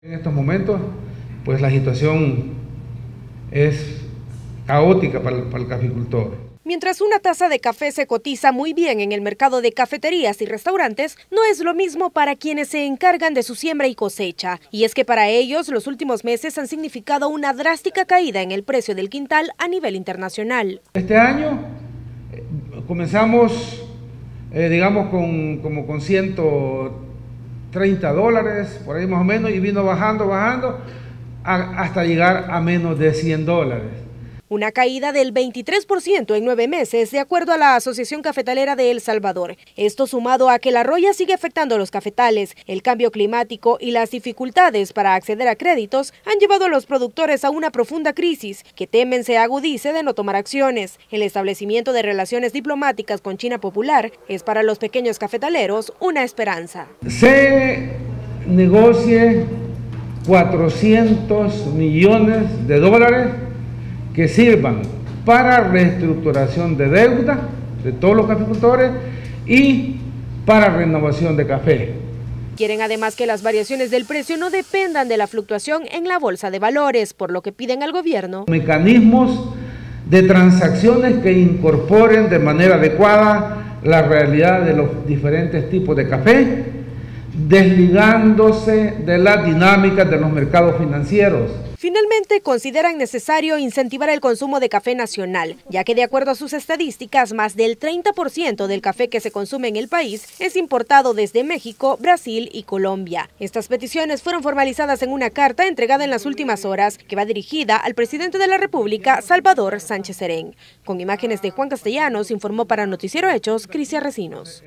En estos momentos, pues la situación es caótica para el, para el caficultor. Mientras una taza de café se cotiza muy bien en el mercado de cafeterías y restaurantes, no es lo mismo para quienes se encargan de su siembra y cosecha. Y es que para ellos los últimos meses han significado una drástica caída en el precio del quintal a nivel internacional. Este año eh, comenzamos, eh, digamos, con, como con 130 dólares, por ahí más o menos, y vino bajando, bajando, hasta llegar a menos de 100 dólares una caída del 23% en nueve meses, de acuerdo a la Asociación Cafetalera de El Salvador. Esto sumado a que la roya sigue afectando a los cafetales, el cambio climático y las dificultades para acceder a créditos han llevado a los productores a una profunda crisis que temen se agudice de no tomar acciones. El establecimiento de relaciones diplomáticas con China Popular es para los pequeños cafetaleros una esperanza. Se negocie 400 millones de dólares que sirvan para reestructuración de deuda de todos los caficultores y para renovación de café. Quieren además que las variaciones del precio no dependan de la fluctuación en la bolsa de valores, por lo que piden al gobierno mecanismos de transacciones que incorporen de manera adecuada la realidad de los diferentes tipos de café, desligándose de las dinámicas de los mercados financieros. Finalmente, consideran necesario incentivar el consumo de café nacional, ya que de acuerdo a sus estadísticas, más del 30% del café que se consume en el país es importado desde México, Brasil y Colombia. Estas peticiones fueron formalizadas en una carta entregada en las últimas horas que va dirigida al presidente de la República, Salvador Sánchez Serén. Con imágenes de Juan Castellanos, informó para Noticiero Hechos, Crisia Recinos.